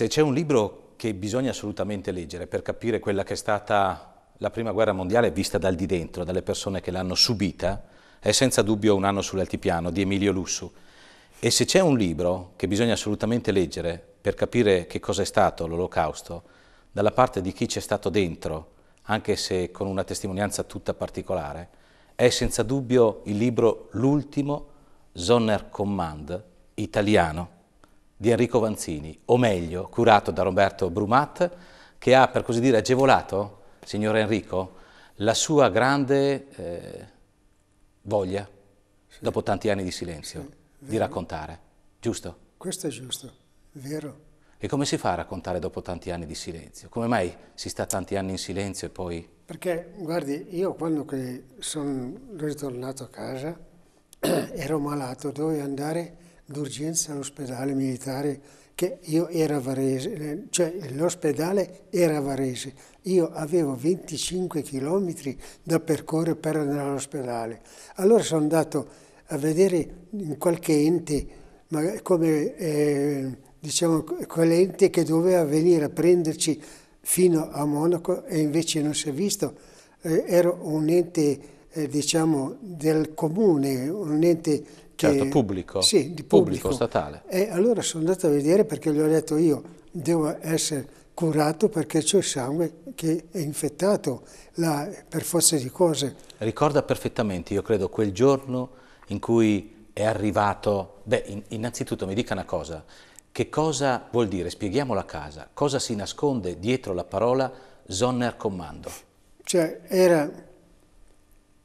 Se c'è un libro che bisogna assolutamente leggere per capire quella che è stata la prima guerra mondiale vista dal di dentro, dalle persone che l'hanno subita, è senza dubbio Un anno sull'altipiano di Emilio Lussu. E se c'è un libro che bisogna assolutamente leggere per capire che cosa è stato l'olocausto, dalla parte di chi c'è stato dentro, anche se con una testimonianza tutta particolare, è senza dubbio il libro L'ultimo Sonderkommand italiano di Enrico Vanzini, o meglio, curato da Roberto Brumat, che ha, per così dire, agevolato, signor Enrico, la sua grande eh, voglia, sì. dopo tanti anni di silenzio, sì, di raccontare. Giusto? Questo è giusto, vero. E come si fa a raccontare dopo tanti anni di silenzio? Come mai si sta tanti anni in silenzio e poi... Perché, guardi, io quando sono ritornato a casa ero malato, dovevo andare d'urgenza all'ospedale militare che io ero a Varese, cioè l'ospedale era Varese. Io avevo 25 chilometri da percorrere per andare all'ospedale. Allora sono andato a vedere in qualche ente, come eh, diciamo quell'ente che doveva venire a prenderci fino a Monaco e invece non si è visto. Eh, era un ente eh, diciamo del comune, un ente Certo, pubblico, sì, di pubblico, pubblico statale. E allora sono andato a vedere perché gli ho detto io devo essere curato perché c'è il sangue che è infettato là, per forza di cose. Ricorda perfettamente, io credo, quel giorno in cui è arrivato... Beh, innanzitutto mi dica una cosa, che cosa vuol dire, spieghiamolo a casa, cosa si nasconde dietro la parola Sonderkommando? Cioè era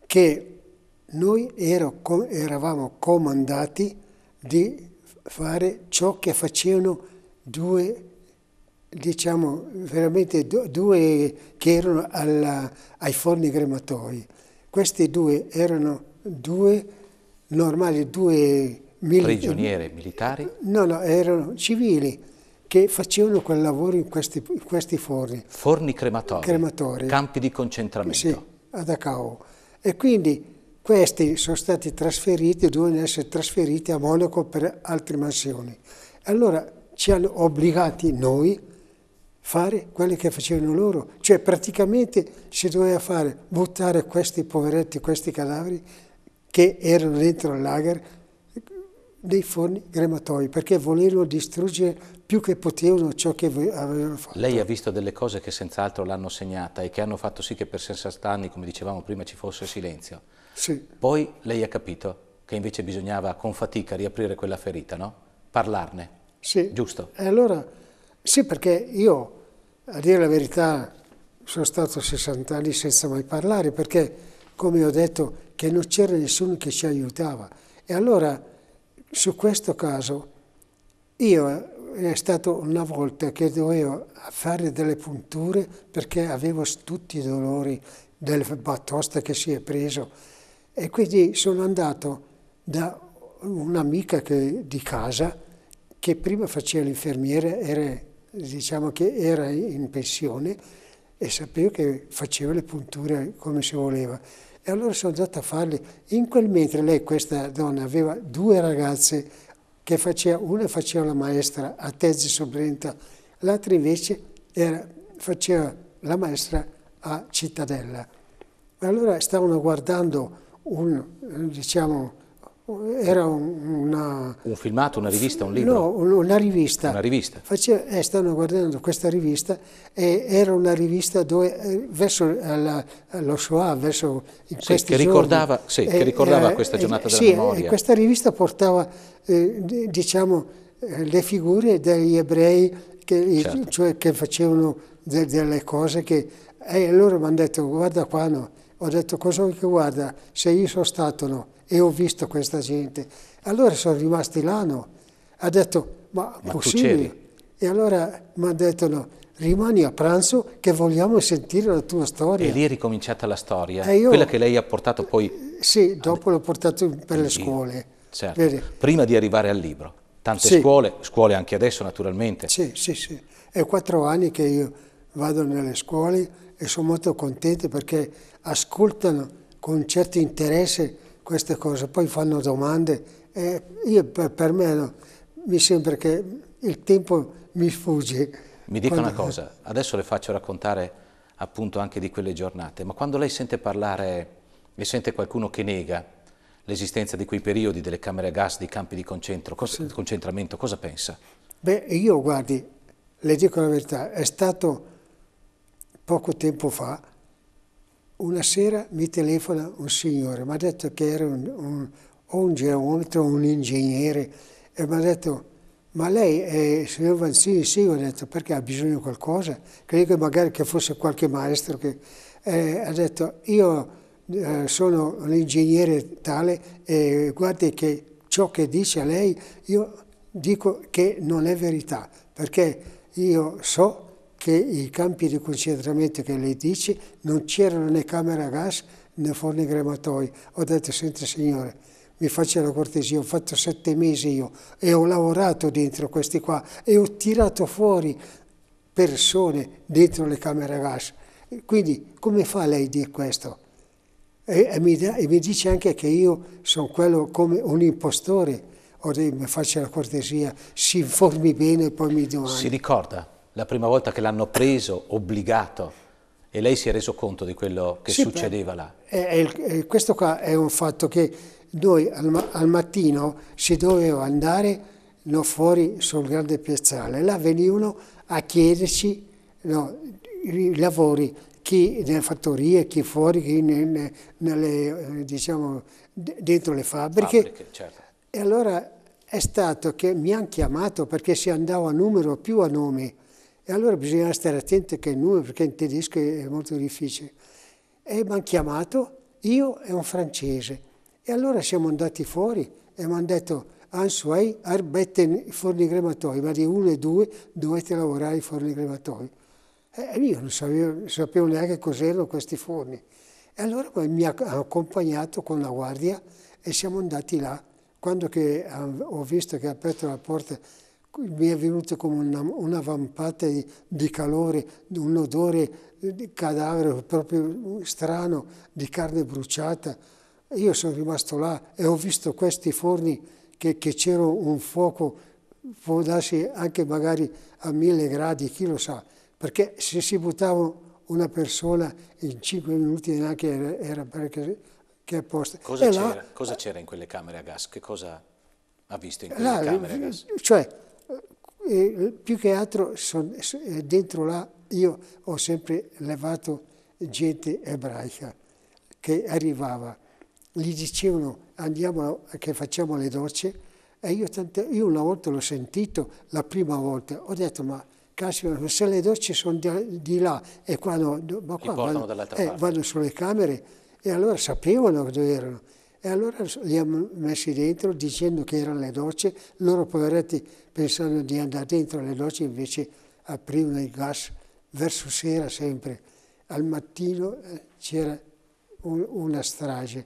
che noi eravamo comandati di fare ciò che facevano due, diciamo, veramente due che erano alla, ai forni crematori. Questi due erano due normali, due mili prigionieri militari? No, no, erano civili che facevano quel lavoro in questi, in questi forni. Forni crematori? Crematori. Campi di concentramento? Sì, a Dachau. E quindi questi sono stati trasferiti, dovevano essere trasferiti a Monaco per altre mansioni. Allora ci hanno obbligati noi a fare quello che facevano loro, cioè praticamente si doveva fare buttare questi poveretti, questi cadaveri che erano dentro il lager nei forni crematori perché volevano distruggere più che potevano ciò che avevano fatto. Lei ha visto delle cose che senz'altro l'hanno segnata e che hanno fatto sì che per 60 anni, come dicevamo prima, ci fosse silenzio. Sì. Poi lei ha capito che invece bisognava con fatica riaprire quella ferita, no? Parlarne. Sì. Giusto? E allora, sì, perché io, a dire la verità, sono stato 60 anni senza mai parlare, perché, come ho detto, che non c'era nessuno che ci aiutava. E allora, su questo caso, io è stato una volta che dovevo fare delle punture perché avevo tutti i dolori delle batoste che si è preso e quindi sono andato da un'amica di casa che prima faceva l'infermiere, era, diciamo che era in pensione e sapevo che faceva le punture come si voleva. E allora sono andato a farle. In quel mentre lei, questa donna, aveva due ragazze che faceva, una faceva la maestra a Tezzi Sobrenta, l'altra invece era, faceva la maestra a Cittadella. Allora stavano guardando un, diciamo, era una... Un filmato, una rivista, un libro? No, una rivista. Una rivista. Faceva, eh, stanno guardando questa rivista e era una rivista dove, eh, verso la, lo Shoah, verso sì, questi che ricordava, giorni, sì, che ricordava eh, questa giornata della sì, memoria. questa rivista portava, eh, diciamo, eh, le figure degli ebrei che, certo. cioè, che facevano de, delle cose che... E loro mi hanno detto, guarda qua, no, ho detto cosa che guarda, se io sono stato no, e ho visto questa gente. Allora sono rimasti là, no. Ha detto, ma, ma possibile? E allora mi ha detto no, rimani a pranzo che vogliamo sentire la tua storia. E lì è ricominciata la storia, io, quella che lei ha portato poi... Sì, dopo l'ho portato per le scuole. Certo, Vedi? prima di arrivare al libro. Tante sì. scuole, scuole anche adesso naturalmente. Sì, sì, sì. È quattro anni che io vado nelle scuole e sono molto contento perché ascoltano con certo interesse queste cose, poi fanno domande e io per, me no, mi sembra che il tempo mi sfugge. Mi dica quando... una cosa, adesso le faccio raccontare appunto anche di quelle giornate, ma quando lei sente parlare e sente qualcuno che nega l'esistenza di quei periodi delle camere a gas, dei campi di cosa, concentramento, cosa pensa? Beh, io guardi, le dico la verità, è stato poco tempo fa, una sera mi telefona un signore, mi ha detto che era un, un, un geometra, un ingegnere, e mi ha detto ma lei è signor Vanzini? Sì, ho detto, perché ha bisogno di qualcosa? Credo che magari che fosse qualche maestro che eh, ha detto, io eh, sono un ingegnere tale e guardi che ciò che dice a lei, io dico che non è verità, perché io so che i campi di concentramento che lei dice non c'erano né camere a gas né forni crematoi. Ho detto, senta signore, mi faccia la cortesia, ho fatto sette mesi io e ho lavorato dentro questi qua e ho tirato fuori persone dentro le camere a gas. Quindi come fa lei a dire questo? E, e, mi, e, mi, dice anche che io sono quello come un impostore. O mi faccia la cortesia, si informi bene e poi mi domandi. Si ricorda la prima volta che l'hanno preso, obbligato, e lei si è reso conto di quello che sì, succedeva là? È, è, questo qua è un fatto che noi al, al mattino si doveva andare no, fuori sul grande piazzale, là venivano a chiederci no, i lavori, chi nelle fattorie, chi fuori, chi nelle, nelle, diciamo, dentro le fabbriche. fabbriche certo. E allora è stato che mi hanno chiamato perché si andava a numero più a nome. E allora bisogna stare attenti che il numero, perché in tedesco è molto difficile. E mi hanno chiamato io e un francese. E allora siamo andati fuori e mi hanno detto Answay arbeiten forni crematori, ma di uno e due dovete lavorare i forni crematori. E io non sapevo, non sapevo neanche cos'erano questi forni. E allora mi ha accompagnato con la guardia e siamo andati là. Quando ho visto che ha aperto la porta mi è venuto come una, una vampata di, di, calore, un odore di cadavere proprio strano, di carne bruciata. Io sono rimasto là e ho visto questi forni che, che c'era un fuoco, può darsi anche magari a mille gradi, chi lo sa, perché se si buttava una persona in cinque minuti neanche era, era perché che apposta. Cosa c'era? Cosa c'era in quelle camere a gas? Che cosa ha visto in quelle là, camere a gas? Cioè, eh, più che altro son, dentro là io ho sempre levato gente ebraica che arrivava. Gli dicevano andiamo che facciamo le docce? E io, tante, io una volta l'ho sentito la prima volta, ho detto ma caspita, se le docce sono di, di là e qua no, ma qua vanno, eh, vanno, sulle camere? E allora sapevano dove erano e allora li hanno messi dentro dicendo che erano le docce, loro poveretti pensando di andare dentro le docce invece aprivano il gas verso sera sempre, al mattino eh, c'era un, una strage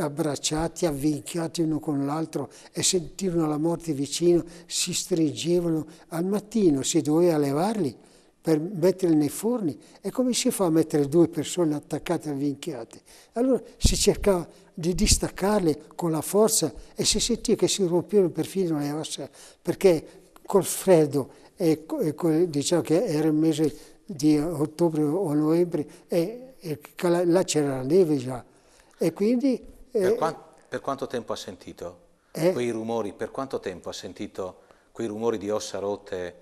abbracciati, avvincati uno con l'altro e sentivano la morte vicino, si stringevano. Al mattino si doveva levarli per metterli nei forni. E come si fa a mettere due persone attaccate e avvincate? Allora si cercava di distaccarle con la forza e si sentiva che si rompevano perfino le ossa, perché col freddo, e, e diciamo che era il mese di ottobre o novembre, e, e là c'era la neve già. E quindi per, quant, per quanto tempo ha sentito eh? quei rumori? Per quanto tempo ha sentito quei rumori di ossa rotte,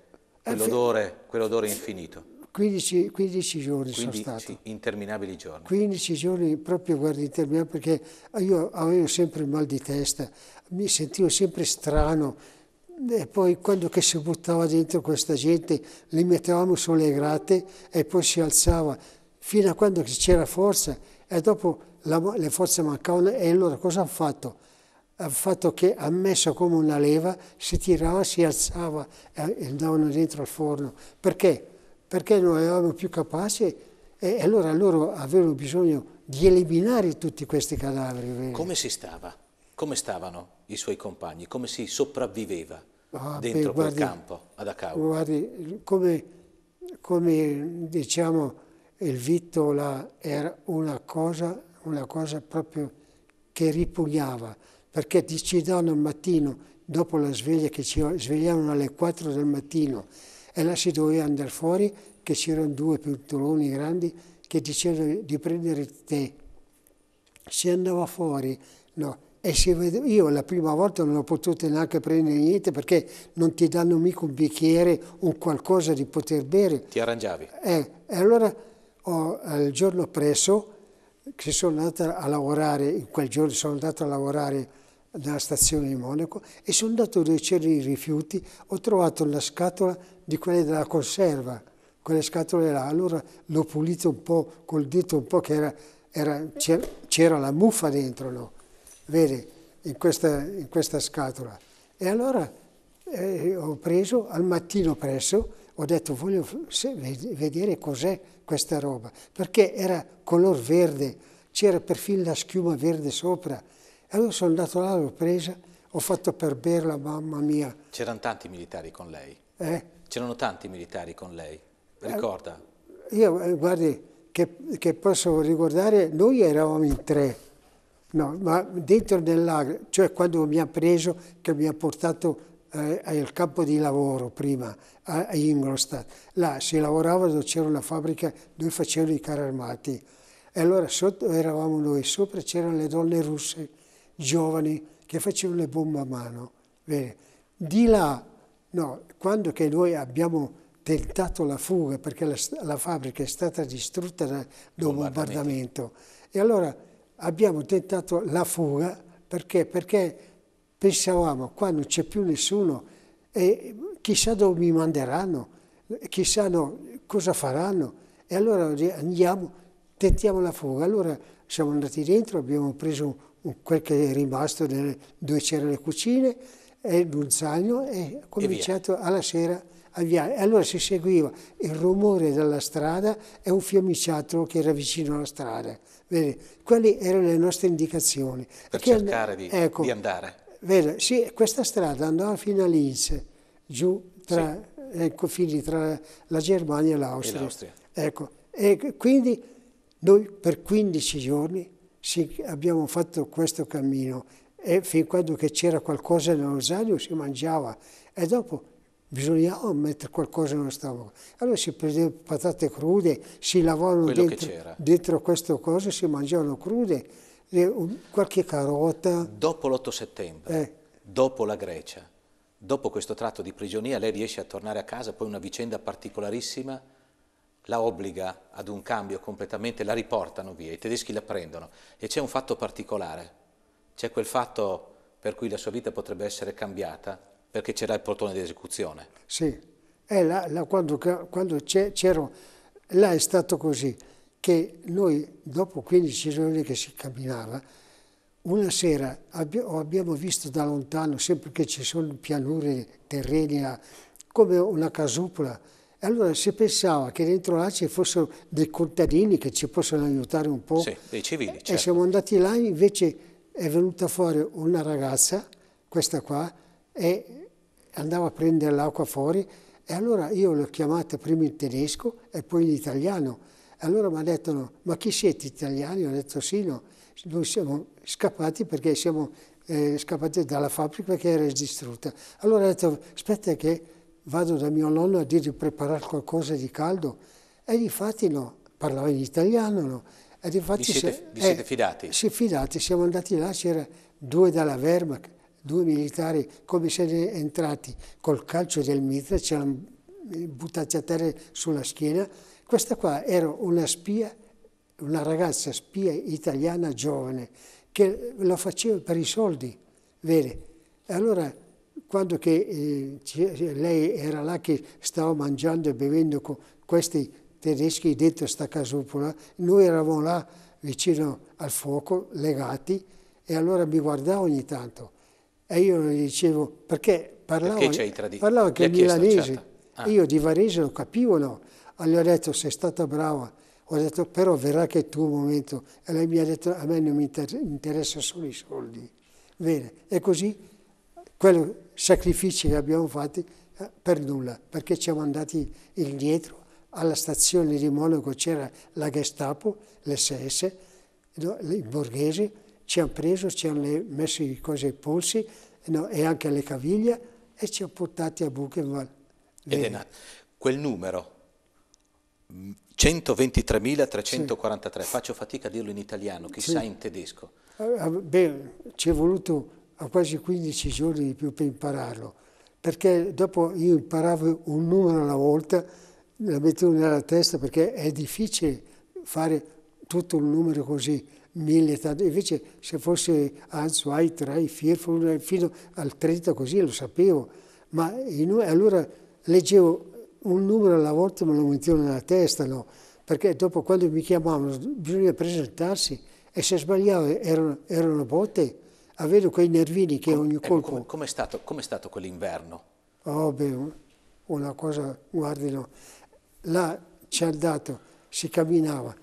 quell'odore, quell'odore infinito? 15, 15 giorni 15 sono stato. interminabili giorni. 15 giorni proprio, guardi, interminabili, perché io avevo sempre il mal di testa, mi sentivo sempre strano, e poi quando si buttava dentro questa gente li mettevamo sulle grate e poi si alzava fino a quando c'era forza e dopo la, le forze mancavano e allora cosa hanno fatto? Hanno fatto che ha messo come una leva, si tirava, si alzava e andavano dentro al forno. Perché? Perché non eravamo più capaci e allora loro avevano bisogno di eliminare tutti questi cadaveri. Come si stava? Come stavano i suoi compagni? Come si sopravviveva ah, dentro beh, guardi, quel campo ad Acau? Guardi, come, come diciamo il vitto là era una cosa una cosa proprio che ripugnava, perché ci danno al mattino dopo la sveglia che ci svegliavano alle 4 del mattino e là si doveva andare fuori che c'erano due pentoloni grandi che dicevano di prendere il tè. Si andava fuori, no, e si vede, io la prima volta non ho potuto neanche prendere niente perché non ti danno mica un bicchiere, un qualcosa di poter bere. Ti arrangiavi? Eh, e allora ho, il giorno presso, che sono andato a lavorare, in quel giorno sono andato a lavorare nella stazione di Monaco e sono andato dove c'erano i rifiuti, ho trovato una scatola di quelle della conserva, quelle scatole là, allora l'ho pulito un po' col dito un po' che era, era, c'era la muffa dentro, no? Vedi, in questa, in questa scatola. E allora eh, ho preso al mattino presso, ho detto voglio vedere cos'è questa roba, perché era color verde, c'era perfino la schiuma verde sopra. E allora sono andato là, l'ho presa, ho fatto per berla, mamma mia. C'erano tanti militari con lei? Eh? C'erano tanti militari con lei, ricorda? Eh, io, eh, guardi, che, che posso ricordare, noi eravamo in tre, No, ma dentro nel lago, cioè quando mi ha preso, che mi ha portato eh, al campo di lavoro prima, a, a Ingolstadt, là si lavorava dove c'era una fabbrica dove facevano i carri armati. E allora sotto eravamo noi, sopra c'erano le donne russe, giovani, che facevano le bombe a mano. Bene. Di là, no, quando che noi abbiamo tentato la fuga, perché la, la fabbrica è stata distrutta da, da un bombardamento, e allora abbiamo tentato la fuga perché, perché pensavamo qua non c'è più nessuno e chissà dove mi manderanno, chissà no, cosa faranno. E allora andiamo, tentiamo la fuga. Allora siamo andati dentro, abbiamo preso quel che è rimasto delle, dove c'erano le cucine e un zaino e cominciato alla sera avviare. E allora si seguiva il rumore della strada e un fiammiciattolo che era vicino alla strada. Vede? Quelle erano le nostre indicazioni. Per che cercare di, ecco, di andare. Vede? Sì, questa strada andava fino a Linz, giù tra sì. i confini tra la Germania e l'Austria. E ecco. E quindi noi per 15 giorni abbiamo fatto questo cammino e fin quando c'era qualcosa nello zaino si mangiava e dopo bisognava mettere qualcosa nello stomaco. Allora si prendevano patate crude, si lavavano dentro, dentro questo coso, si mangiavano crude, qualche carota. Dopo l'8 settembre, eh. dopo la Grecia, dopo questo tratto di prigionia, lei riesce a tornare a casa, poi una vicenda particolarissima la obbliga ad un cambio completamente, la riportano via, i tedeschi la prendono e c'è un fatto particolare, c'è quel fatto per cui la sua vita potrebbe essere cambiata, perché c'era il portone di esecuzione. Sì, là, là quando, quando c'ero, là è stato così, che noi dopo 15 giorni che si camminava, una sera abbiamo visto da lontano, sempre che ci sono pianure, terreni, come una casupola, e allora si pensava che dentro là ci fossero dei contadini che ci possono aiutare un po'. Sì, dei civili, certo. E siamo andati là, invece è venuta fuori una ragazza, questa qua, e andava a prendere l'acqua fuori e allora io l'ho chiamata prima in tedesco e poi in italiano. E allora mi ha detto, no, ma chi siete italiani? Ho detto sì, no, noi siamo scappati perché siamo eh, scappati dalla fabbrica che era distrutta. Allora ho detto, aspetta che vado da mio nonno a dire di preparare qualcosa di caldo. E infatti no, parlava in italiano, no. E difatti vi siete, vi siete eh, fidati? Sì, fidati, siamo andati là, c'era due dalla Wehrmacht, due militari come se ne entrati col calcio del mitra, ci hanno buttati a terra sulla schiena. Questa qua era una spia, una ragazza spia italiana giovane, che lo faceva per i soldi, vede. E allora, quando che, eh, lei era là che stava mangiando e bevendo con questi tedeschi dentro sta casupola, noi eravamo là vicino al fuoco, legati, e allora mi guardava ogni tanto e io gli dicevo, perché parlava, perché parlava anche il milanese, ah. io di Varese lo capivo, no? Allora ho detto, sei stata brava, ho detto, però verrà che è tuo momento. E lei mi ha detto, a me non mi interessa solo i soldi. Bene, e così, quelli sacrifici che abbiamo fatti eh, per nulla, perché siamo andati indietro, alla stazione di Monaco c'era la Gestapo, l'SS, no, i borghesi, ci hanno preso, ci hanno messo le cose ai polsi no, e anche alle caviglie e ci ha portati a Buchenwald. Ed. Quel numero, 123.343, sì. faccio fatica a dirlo in italiano, chissà sì. in tedesco. Eh, beh, ci è voluto quasi 15 giorni di più per impararlo, perché dopo io imparavo un numero alla volta, la mettevo nella testa perché è difficile fare tutto un numero così, mille, tanto. invece se fosse Anzo, Ai, Trai, Fier, fino al 30 così lo sapevo, ma allora leggevo un numero alla volta e me lo mettevo nella testa, no? perché dopo quando mi chiamavano bisogna presentarsi e se sbagliavo erano, erano botte, avevo quei nervini che Com, ogni ecco, colpo... Come, come, è stato, come è stato quell'inverno? Oh beh, una cosa, guardino, là ci ha dato, si camminava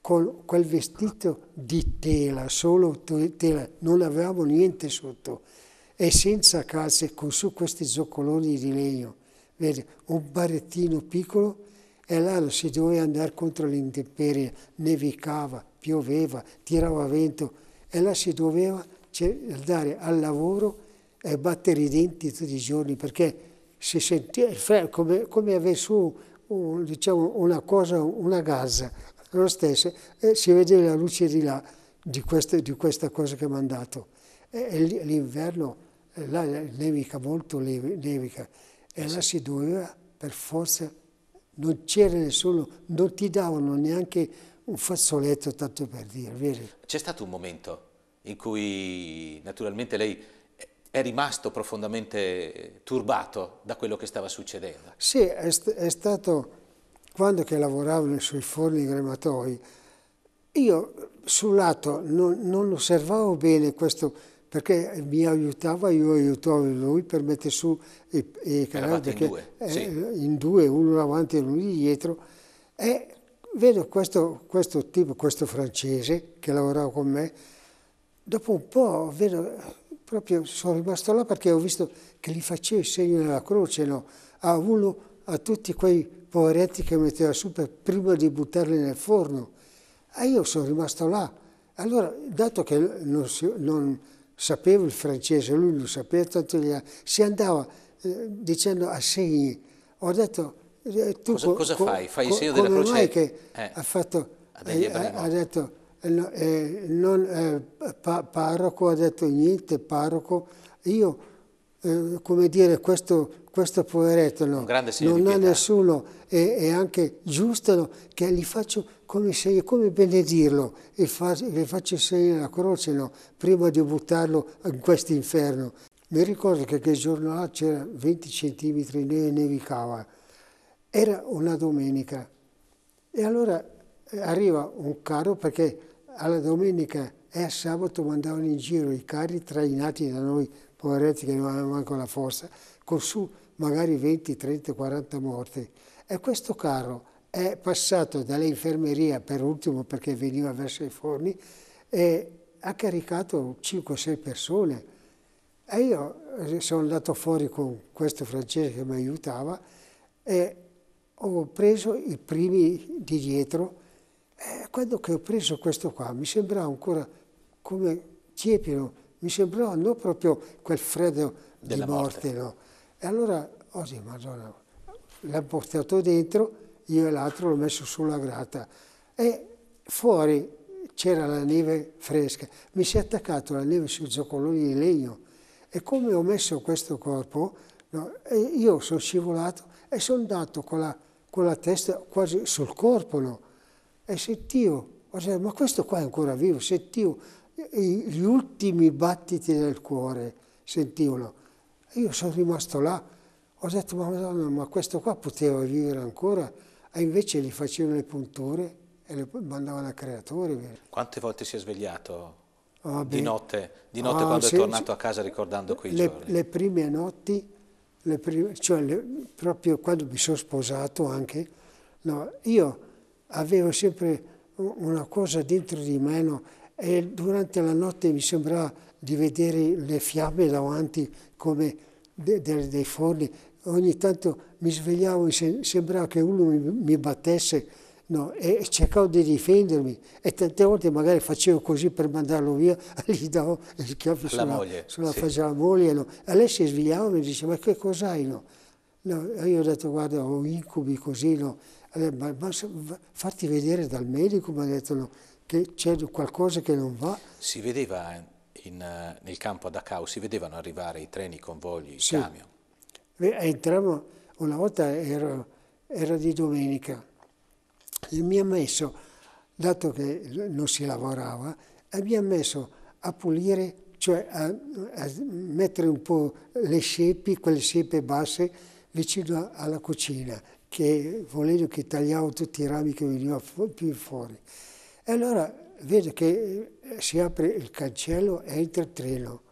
con quel vestito di tela, solo tela, non avevamo niente sotto. E senza calze, con su questi zoccoloni di legno, vedi, un barettino piccolo e là si doveva andare contro l'intemperie, nevicava, pioveva, tirava vento e là si doveva andare al lavoro e battere i denti tutti i giorni perché si sentiva come, come avere su un, diciamo, una cosa, una gazza, lo stesso, e si vedeva la luce di là, di, queste, di questa cosa che mi hanno dato. E, e l'inverno, là nevica molto, nevica, e là si doveva per forza, non c'era nessuno, non ti davano neanche un fazzoletto, tanto per dire, vero? C'è stato un momento in cui naturalmente lei è rimasto profondamente turbato da quello che stava succedendo. Sì, è, st è stato quando che lavoravo sui forni crematoi, io sul lato non, non osservavo bene questo perché mi aiutava, io aiutavo lui per mettere su i, i canali in due, eh, sì. in due, uno davanti e uno dietro e vedo questo, questo tipo, questo francese che lavorava con me, dopo un po' vedo, proprio sono rimasto là perché ho visto che gli faceva il segno della croce, no? a uno, a tutti quei poveretti che metteva su per, prima di buttarli nel forno. E io sono rimasto là. Allora, dato che non, non sapevo il francese, lui lo sapeva, tanto gli, si andava eh, dicendo a segni. Ho detto, eh, tu cosa, co, cosa fai? Fai il segno della croce? Che eh, ha fatto, eh, ha detto, eh, eh, non, pa, parroco, ha detto niente, parroco, io eh, come dire, questo, questo poveretto no, non ha nessuno, è, è, anche giusto no, che gli faccio come, se, come benedirlo e fa, gli faccio il segno della croce no, prima di buttarlo in questo inferno. Mi ricordo che quel giorno là c'era 20 centimetri di neve nevicava, era una domenica. E allora eh, arriva un carro perché alla domenica e a sabato mandavano in giro i carri trainati da noi poveretti che non avevano manco la forza, con su magari 20, 30, 40 morti. E questo carro è passato dall'infermeria per ultimo perché veniva verso i forni e ha caricato 5-6 persone. E io sono andato fuori con questo francese che mi aiutava e ho preso i primi di dietro e quando ho preso questo qua mi sembrava ancora come tiepino, mi sembrava non proprio quel freddo Della di morte, morte. No? E allora ho detto, madonna, l'ha portato dentro, io e l'altro l'ho messo sulla grata e fuori c'era la neve fresca, mi si è attaccato la neve sui zoccoloni di legno e come ho messo questo corpo, no, io sono scivolato e sono andato con la, con la testa quasi sul corpo, no? E sentivo, ho detto, ma questo qua è ancora vivo, sentivo gli ultimi battiti del cuore sentivano. Io sono rimasto là, ho detto, ma madonna, ma questo qua poteva vivere ancora? E invece gli facevano le punture e le mandavano al creatore. Quante volte si è svegliato ah, di notte, di notte ah, quando se, è tornato a casa ricordando quei le, giorni? Le prime notti, le prime, cioè le, proprio quando mi sono sposato anche, no, io avevo sempre una cosa dentro di me, no, e durante la notte mi sembrava di vedere le fiamme davanti come de, de, dei forni. Ogni tanto mi svegliavo e sembrava che uno mi, mi battesse no, e cercavo di difendermi e tante volte magari facevo così per mandarlo via, gli davo il schiaffo sulla, moglie, sulla sì. faccia alla moglie no? e lei si svegliava e mi diceva ma che cos'hai? No? No, io ho detto guarda ho incubi così, no? Ma, ma, farti vedere dal medico mi ha detto no, che c'è qualcosa che non va. Si vedeva in, nel campo a Dachau, si vedevano arrivare i treni, i convogli, i sì. camion? Entravamo, una volta era, era di domenica, e mi ha messo, dato che non si lavorava, mi ha messo a pulire, cioè a, a mettere un po' le siepi, quelle siepi basse, vicino alla cucina, che volendo che tagliavo tutti i rami che venivano più fuori. E allora vedo che si apre il cancello e entra il treno.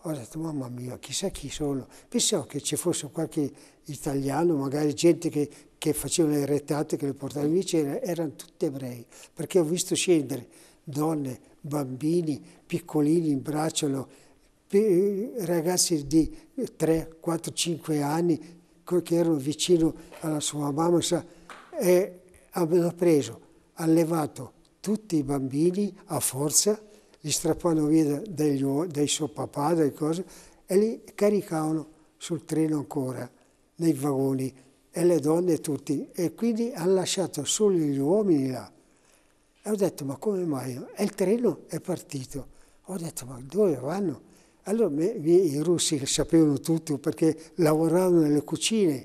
Ho detto, mamma mia, chissà chi sono. Pensavo che ci fosse qualche italiano, magari gente che, che faceva le retate, che le portava invece erano tutti ebrei, perché ho visto scendere donne, bambini, piccolini in braccio, ragazzi di 3, 4, 5 anni che erano vicino alla sua mamma e hanno preso, hanno levato tutti i bambini a forza, li strappavano via dai, dai suo papà, dai cose, e li caricavano sul treno ancora, nei vagoni, e le donne tutti. E quindi hanno lasciato solo gli uomini là. E ho detto, ma come mai? E il treno è partito. Ho detto, ma dove vanno? Allora i russi sapevano tutto perché lavoravano nelle cucine,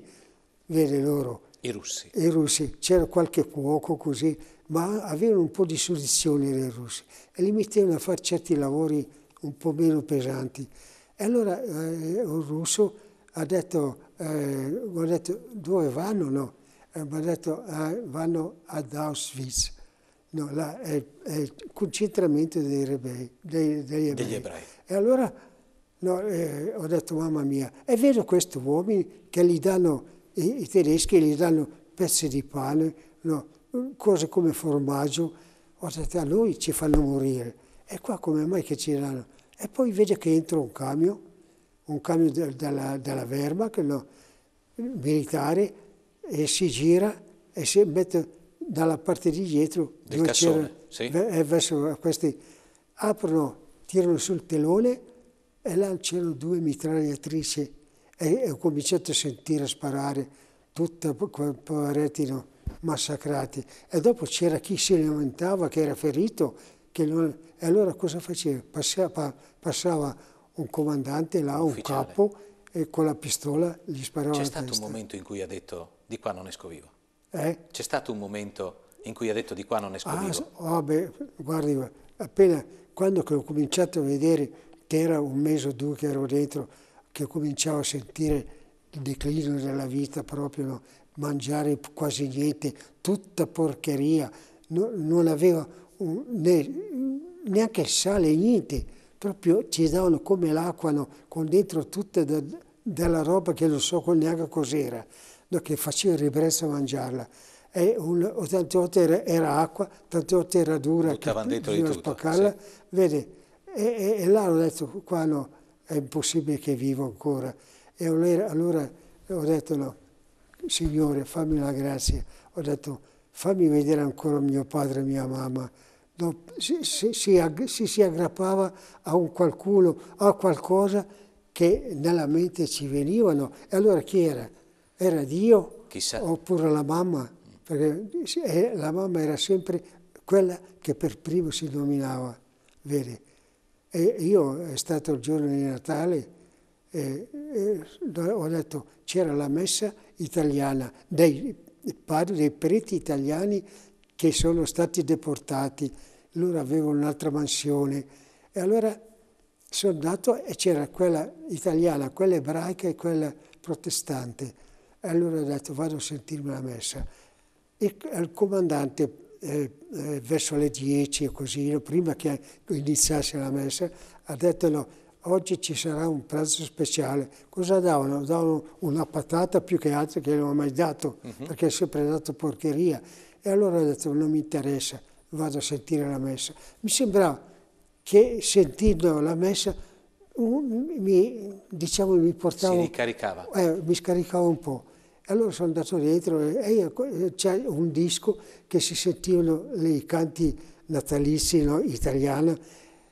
vede loro. I russi? I russi. C'era qualche cuoco così, ma avevano un po' di sudizione i russi e li mettevano a fare certi lavori un po' meno pesanti. E allora eh, un russo ha detto, eh, ho detto dove vanno? No, eh, mi ha detto eh, vanno ad Auschwitz. No, là è, è il concentramento dei rebei, dei, degli, ebrei. degli ebrei. E allora no, eh, ho detto mamma mia, è vero questi uomini che gli danno, i, i tedeschi gli danno pezzi di pane, no, cose come formaggio, ho detto a noi ci fanno morire, e qua come mai che ci danno? E poi vede che entra un camion, un camion de, della, della Wehrmacht, no, militare, e si gira e si mette dalla parte di dietro, Del cassone, sì. verso questi, aprono, tirano sul telone e là c'erano due mitragliatrici e, ho cominciato a sentire sparare tutti quei poveretti massacrati. E dopo c'era chi si lamentava che era ferito, che non, e allora cosa faceva? Passava, passava un comandante là, un, un capo, e con la pistola gli sparava C'è stato testa. un momento in cui ha detto di qua non esco vivo? Eh? C'è stato un momento in cui ha detto di qua non esco ah, vivo? Oh, beh, guardi, appena quando ho cominciato a vedere che era un mese o due che ero dentro, che cominciavo a sentire il declino della vita proprio, no? mangiare quasi niente, tutta porcheria, no, non aveva un, né, neanche sale, niente, proprio ci davano come l'acqua, no? con dentro tutta de, della roba che non so neanche cos'era, che faceva ribrezzo a mangiarla. E un, tante volte era, era, acqua, tante volte era dura, Buttavano che dentro di spaccarla, sì. vede, e, e, e, là ho detto, qua no, è impossibile che vivo ancora. E allora, ho detto no, Signore, fammi la grazia. Ho detto, fammi vedere ancora mio padre e mia mamma. No, si, si, si, si, si aggrappava a un qualcuno, a qualcosa che nella mente ci venivano. E allora chi era? Era Dio Chissà. oppure la mamma? Perché la mamma era sempre quella che per primo si nominava, vedi? E io è stato il giorno di Natale, e, e ho detto c'era la messa italiana dei padri, dei preti italiani che sono stati deportati, loro avevano un'altra mansione e allora sono andato e c'era quella italiana, quella ebraica e quella protestante. E allora ho detto vado a sentirmi la messa. E il comandante eh, eh, verso le 10 o così, prima che iniziasse la messa, ha detto no, oggi ci sarà un pranzo speciale. Cosa davano? Davano una patata più che altro che non ho mai dato, uh-huh. perché ha sempre dato porcheria. E allora ho detto non mi interessa, vado a sentire la messa. Mi sembrava che sentendo la messa mi, diciamo, mi portava... Si ricaricava. Eh, mi scaricava un po'. Allora sono andato dietro e c'è un disco che si sentivano i canti natalizi no, italiani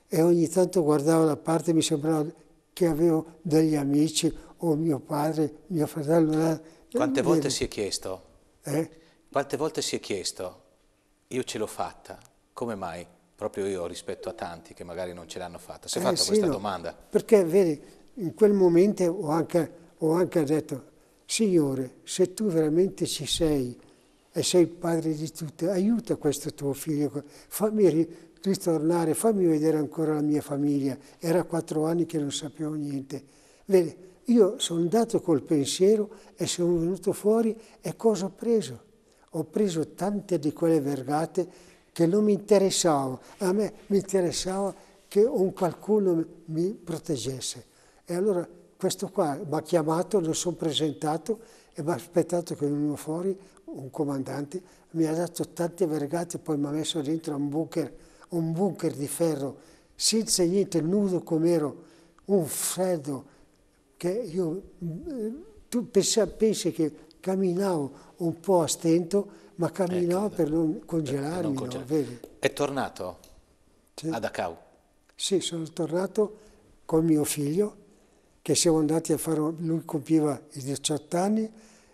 e ogni tanto guardavo la parte e mi sembrava che avevo degli amici o mio padre, mio fratello. Quante volte si è chiesto? Eh? Quante volte si è chiesto, io ce l'ho fatta, come mai? Proprio io rispetto a tanti che magari non ce l'hanno fatta. Si è eh, fatta sì, questa no, domanda? Perché, vedi, in quel momento ho anche, ho anche detto, Signore, se tu veramente ci sei e sei il padre di tutte, aiuta questo tuo figlio, fammi ritornare, fammi vedere ancora la mia famiglia. Era quattro anni che non sapevo niente. Vedi, io sono andato col pensiero e sono venuto fuori e cosa ho preso? Ho preso tante di quelle vergate che non mi interessavano. A me mi interessava che un qualcuno mi proteggesse. E allora questo qua mi ha chiamato, lo sono presentato e mi ha aspettato che veniva fuori un comandante, mi ha dato tante vergate, poi mi ha messo dentro un bunker, un bunker di ferro, senza niente, nudo com'ero, un freddo che io, tu pensi, pensi che camminavo un po' a stento, ma camminavo ecco, per non congelarmi. Per non congelare. no, È tornato sì. a Dachau? Sì, sono tornato con mio figlio che siamo andati a fare, lui compiva i 18 anni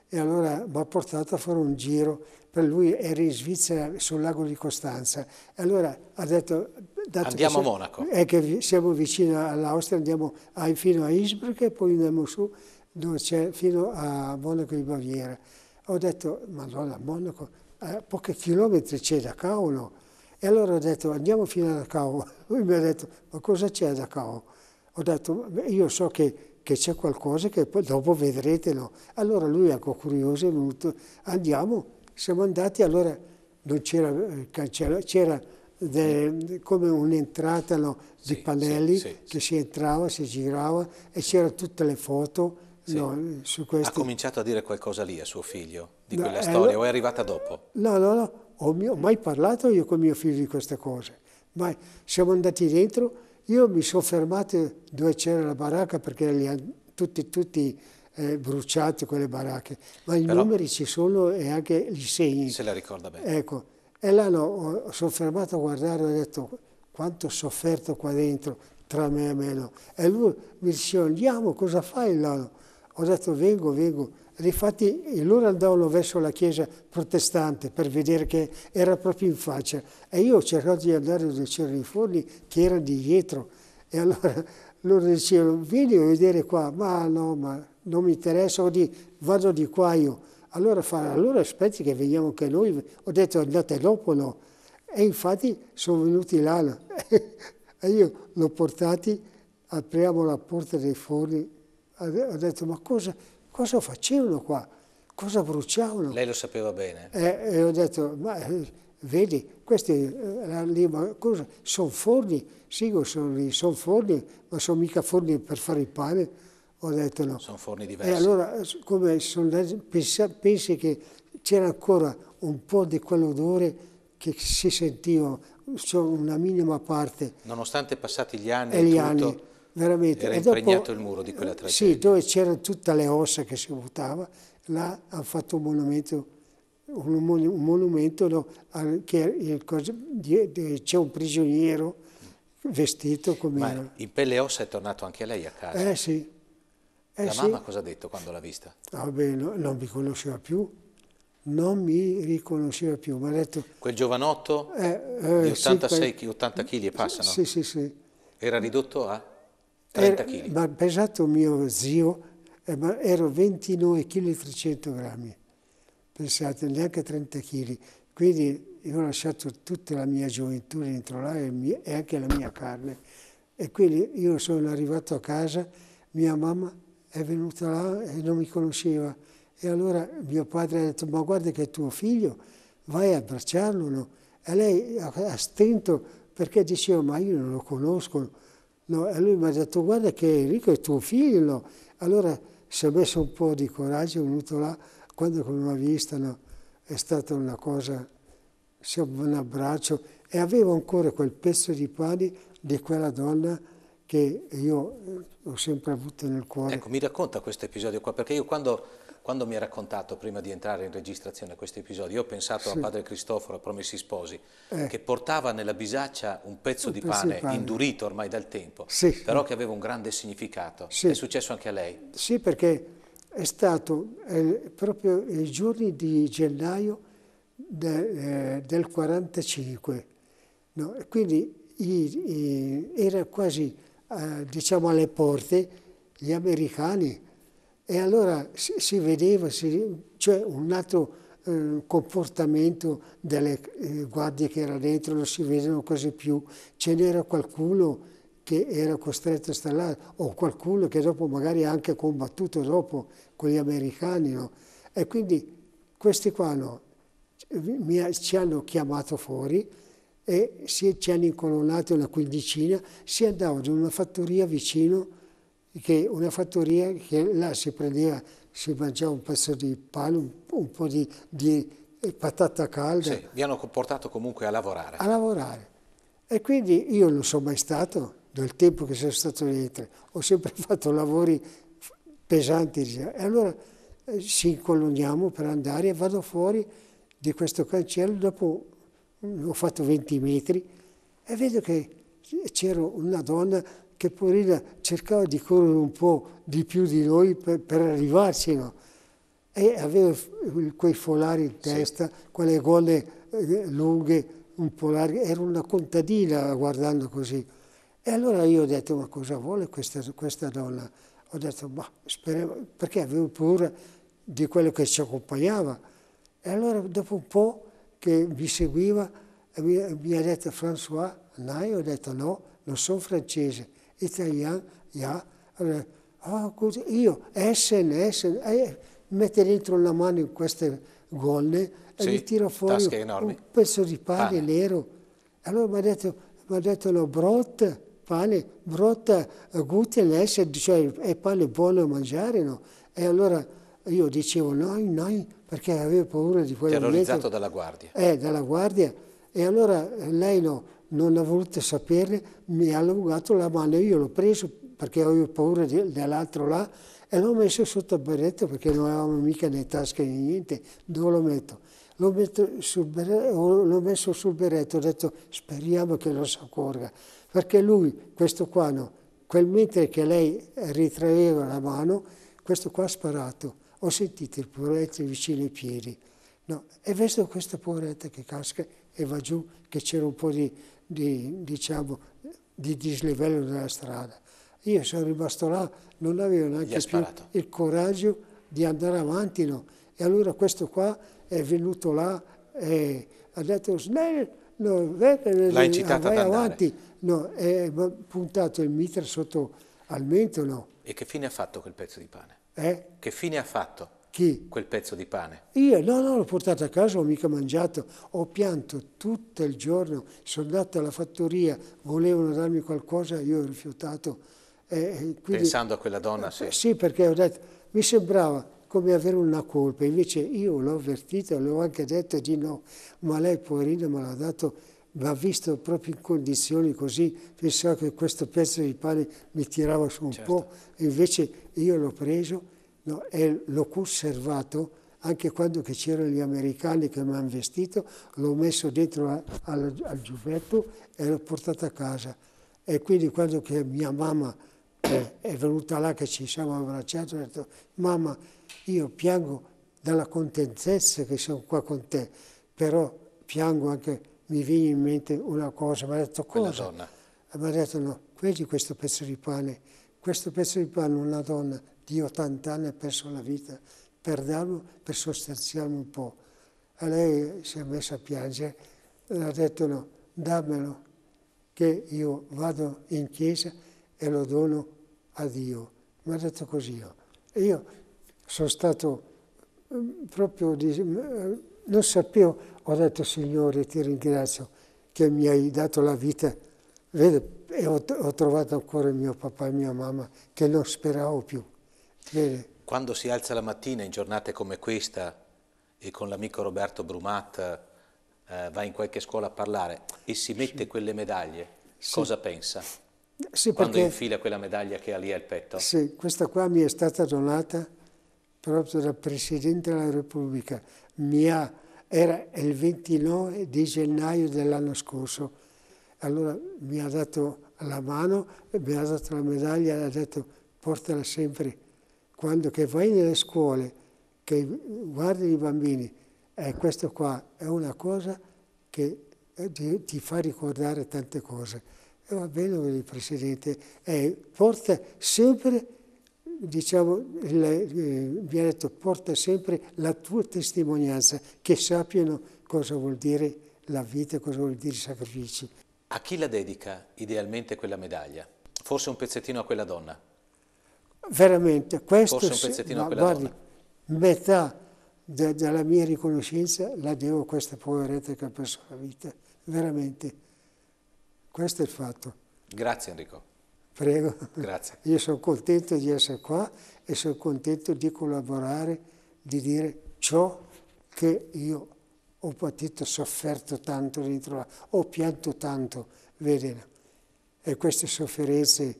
e allora mi ha portato a fare un giro, per lui era in Svizzera sul lago di Costanza e allora ha detto... Andiamo a Monaco. È che siamo vicini all'Austria, andiamo fino a Innsbruck e poi andiamo su dove c'è fino a Monaco di Baviera. Ho detto, madonna, Monaco, a pochi chilometri c'è da Cao, E allora ho detto, andiamo fino a Dachau. Lui mi ha detto, ma cosa c'è da Dachau? Ho detto, io so che, che c'è qualcosa che poi dopo vedrete, no? Allora lui, ecco, curioso, è venuto, andiamo, siamo andati, allora non c'era il cancello, c'era de, come un'entrata no, di sì, pannelli sì, sì, che si entrava, si girava e c'era tutte le foto. No, su questi... Ha cominciato a dire qualcosa lì a suo figlio di quella no, storia eh, o è arrivata dopo? No, no, no, ho mio, mai parlato io con mio figlio di queste cose. Mai. Siamo andati dentro io mi sono fermato dove c'era la baracca perché li hanno tutti, tutti eh, bruciati quelle baracche, ma i Però, numeri ci sono e anche i segni. Se la ricorda bene. Ecco, e là no, sono fermato a guardare e ho detto quanto ho sofferto qua dentro tra me e me. No. E lui mi diceva andiamo, cosa fai là? Ho detto vengo, vengo. Difatti loro andavano verso la chiesa protestante per vedere che era proprio in faccia e io ho cercato di andare dove c'erano i forni che erano di dietro e allora loro dicevano vieni a vedere qua, ma no, ma non mi interessa, di, vado di qua io. Allora fa, allora aspetti che veniamo anche noi, ho detto andate dopo no. E infatti sono venuti là e io l'ho portati, apriamo la porta dei forni, ho detto ma cosa cosa facevano qua? Cosa bruciavano? Lei lo sapeva bene? Eh, e ho detto, ma eh, vedi, questi eh? Sono forni? Sì, sono, sono forni, ma sono mica forni per fare il pane? Ho detto no. Sono forni diversi. E allora, come sono, pensa, pensi che c'era ancora un po' di quell'odore che si sentiva, cioè una minima parte. Nonostante passati gli anni e gli anni, veramente. Era impregnato il muro di quella tragedia. Sì, dove c'erano tutte le ossa che si buttava, là hanno fatto un monumento, un, monumento no, che c'è un prigioniero vestito come Ma era. in pelle e ossa è tornato anche lei a casa? Eh sì. Eh, la sì. mamma cosa ha detto quando l'ha vista? Ah, beh, no, non mi conosceva più, non mi riconosceva più. Mi ha detto... Quel giovanotto eh, eh, di 86, sì, 80 kg e passano? Sì, sì, sì. Era ridotto a? 30 kg. Ma pesato mio zio, eh, ero 29 kg e 300 grammi. Pensate, neanche 30 kg. Quindi io ho lasciato tutta la mia gioventù dentro là e, e anche la mia carne. E quindi io sono arrivato a casa, mia mamma è venuta là e non mi conosceva. E allora mio padre ha detto, ma guarda che è tuo figlio, vai a abbracciarlo. No? E lei ha stento perché diceva, ma io non lo conosco No, e lui mi ha detto guarda che Enrico è tuo figlio. Allora si è messo un po' di coraggio, è venuto là, quando ha vista no, è stata una cosa, un abbraccio e avevo ancora quel pezzo di pane di quella donna che io eh, ho sempre avuto nel cuore. Ecco, mi racconta questo episodio qua, perché io quando, quando, mi ha raccontato prima di entrare in registrazione questo episodio, io ho pensato sì. a padre Cristoforo, a Promessi Sposi, eh. che portava nella bisaccia un pezzo, un di, pezzo pane, di, pane, indurito ormai dal tempo, sì. però che aveva un grande significato. Sì. È successo anche a lei? Sì, perché è stato eh, proprio i giorni di gennaio de, eh, del 45, no? quindi i, i, era quasi eh, diciamo alle porte gli americani e allora si, si vedeva si, cioè un altro eh, comportamento delle eh, guardie che era dentro, non si vedono quasi più, ce n'era qualcuno che era costretto a stare là, o qualcuno che dopo magari ha anche combattuto dopo con gli americani. No? E quindi questi qua no, mi, ci hanno chiamato fuori, e si, ci hanno incolonato una quindicina, si andava in una fattoria vicino, che, una fattoria che là si prendeva, si mangiava un pezzo di pane, un, un po' di, di, patata calda. Sì, vi hanno portato comunque a lavorare. A lavorare. E quindi io non sono mai stato, nel tempo che sono stato dentro, ho sempre fatto lavori pesanti. E allora eh, ci incoloniamo per andare e vado fuori di questo cancello dopo ho fatto 20 metri e vedo che c'era una donna che poverina cercava di correre un po' di più di noi per, per arrivarci, no? E aveva quei folari in testa, sì. quelle gonne eh, lunghe, un po' larghe, era una contadina guardando così. E allora io ho detto, ma cosa vuole questa, questa donna? Ho detto, ma speriamo, perché avevo paura di quello che ci accompagnava. E allora dopo un po' che mi seguiva mi, mi, ha detto François, no, ho detto no, non sono francese, italiano, ja. Allora, oh, io, Essen, Essen, eh, mette dentro la mano in queste gonne e sì, mi tira fuori un pezzo di pane, pane. nero. Allora mi ha detto, mi ha detto no, brot, pane, brot, guten Essen, cioè è pane buono da mangiare, no? E allora io dicevo no, no, perché avevo paura di quello. Terrorizzato dalla guardia. Eh, dalla guardia. E allora lei no, non ha voluto saperne, mi ha allungato la mano, io l'ho preso perché avevo paura dell'altro là e l'ho messo sotto il berretto perché non avevamo mica né tasche né niente. Dove lo metto? L'ho, berretto, messo sul berretto, ho detto speriamo che non si accorga, perché lui, questo qua no, quel mentre che lei ritraeva la mano, questo qua ha sparato ho sentito il poveretto vicino ai piedi. No, e vedo questa poveretta che casca e va giù, che c'era un po' di, di, diciamo, di dislivello della strada. Io sono rimasto là, non avevo neanche più il coraggio di andare avanti, no. E allora questo qua è venuto là e ha detto, Snell, no, vai avanti. No, e ha puntato il mitra sotto al mento, no. E che fine ha fatto quel pezzo di pane? Eh? Che fine ha fatto? Chi? Quel pezzo di pane. Io no, no, l'ho portato a casa, non ho mica mangiato, ho pianto tutto il giorno, sono andato alla fattoria, volevano darmi qualcosa, io ho rifiutato. Eh, quindi, Pensando a quella donna, sì. Sì, perché ho detto, mi sembrava come avere una colpa, invece io l'ho avvertito, le ho anche detto di no, ma lei poverina me l'ha dato, mi ha visto proprio in condizioni così, pensava che questo pezzo di pane mi tirava su un certo. po', invece io l'ho preso no, e l'ho conservato anche quando c'erano gli americani che mi hanno vestito, l'ho messo dentro a, al, al giubbetto e l'ho portato a casa. E quindi quando mia mamma eh, è venuta là che ci siamo abbracciati, ho detto, mamma, io piango dalla contentezza che sono qua con te, però piango anche, mi viene in mente una cosa, mi ha detto cosa? Mi ha detto no, vedi questo pezzo di pane, questo pezzo di pane una donna di 80 anni ha perso la vita per darlo, per sostanziarmi un po'. A lei si è messa a piangere e ha detto no, dammelo, che io vado in chiesa e lo dono a Dio. Mi ha detto così. E io sono stato mm, proprio, mm, non sapevo, ho detto Signore ti ringrazio che mi hai dato la vita. Vede, e ho, ho trovato ancora mio papà e mia mamma che non speravo più. Bene. Quando si alza la mattina in giornate come questa e con l'amico Roberto Brumat eh, va in qualche scuola a parlare e si mette sì. quelle medaglie, sì. cosa pensa? Sì, Quando infila quella medaglia che ha lì al petto? Sì, questa qua mi è stata donata proprio dal Presidente della Repubblica. Ha, era il 29 di gennaio dell'anno scorso. Allora mi ha dato la mano, mi ha dato la medaglia e ha detto portala sempre. Quando che vai nelle scuole, che guardi i bambini, eh, questo qua è una cosa che eh, ti, fa ricordare tante cose. E va bene il Presidente, e porta sempre diciamo, il, eh, mi ha detto porta sempre la tua testimonianza, che sappiano cosa vuol dire la vita, cosa vuol dire i sacrifici. A chi la dedica idealmente quella medaglia? Forse un pezzettino a quella donna? Veramente, questo Forse un pezzettino a quella guardi, donna? Metà de, della mia riconoscenza la devo a questa poveretta che ha perso la vita, veramente. Questo è il fatto. Grazie Enrico. Prego. Grazie. Io sono contento di essere qua e sono contento di collaborare, di dire ciò che io ho patito, sofferto tanto dentro là, ho pianto tanto, vedi? E queste sofferenze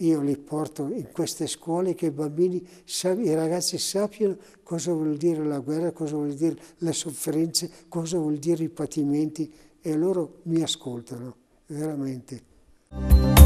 io le porto in queste scuole che i bambini, i ragazzi sappiano cosa vuol dire la guerra, cosa vuol dire le sofferenze, cosa vuol dire i patimenti e loro mi ascoltano, veramente.